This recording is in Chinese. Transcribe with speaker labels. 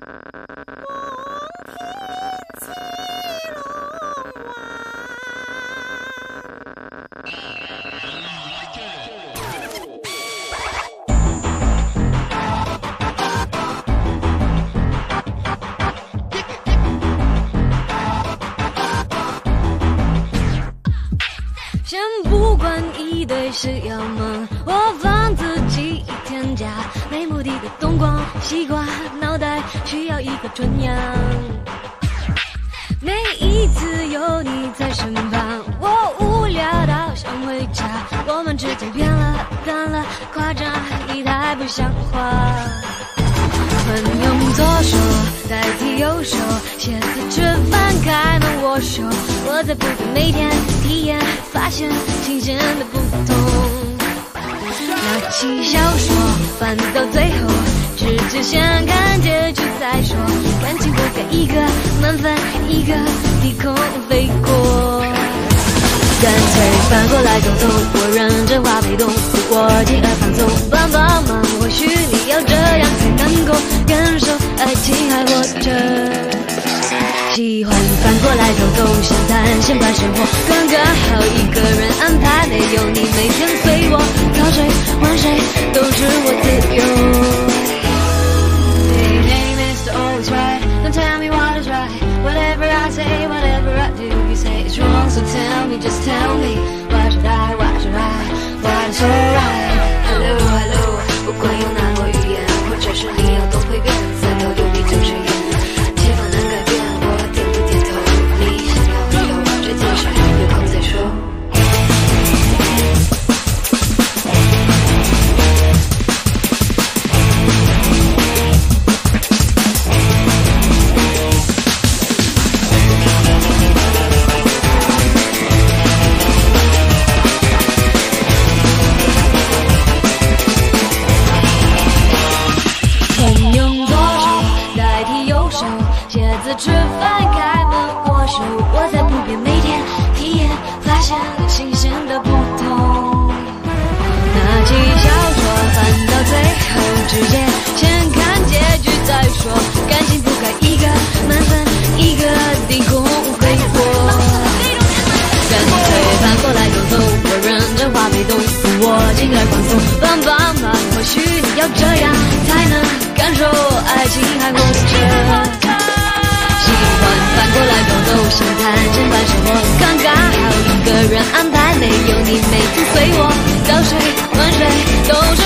Speaker 1: Uh... 先不管一对是要么，我放自己一天假，没目的的东逛西逛，脑袋需要一个春阳。每一次有你在身旁，我无聊到想回家，我们之间变了淡了，夸张一太不像话。惯用左手代替右手，写字吃饭开门握手，我才不断每天体验，发现新鲜的不同。拿起小说翻到最后，直接先看结局再说，感情不该一个满分一个低空飞过。干脆反过来沟通，我认真话被动，我进而放松，帮帮忙，或许你要这样来沟通，先谈先办生活，刚刚好一个人安排，没有你每天陪我，找谁换谁都是我自由。Hey, hey, Mr. Always right. Don't tell me what is right. Whatever I say, whatever I do, you say it's wrong. So tell me, just tell me. 写字、吃饭、开门、握手，我在不变每天体验，发现新鲜的不同。拿起小说翻到最后，直接先看结局再说，感情不该一个满分一个低空飞过。干脆反过来沟通，我认真话被动，我进而放松，帮帮忙，或许你要这样才能感受爱情还活着。通，先谈先办生活，刚刚好一个人安排，没有你每次随我，早睡晚睡都是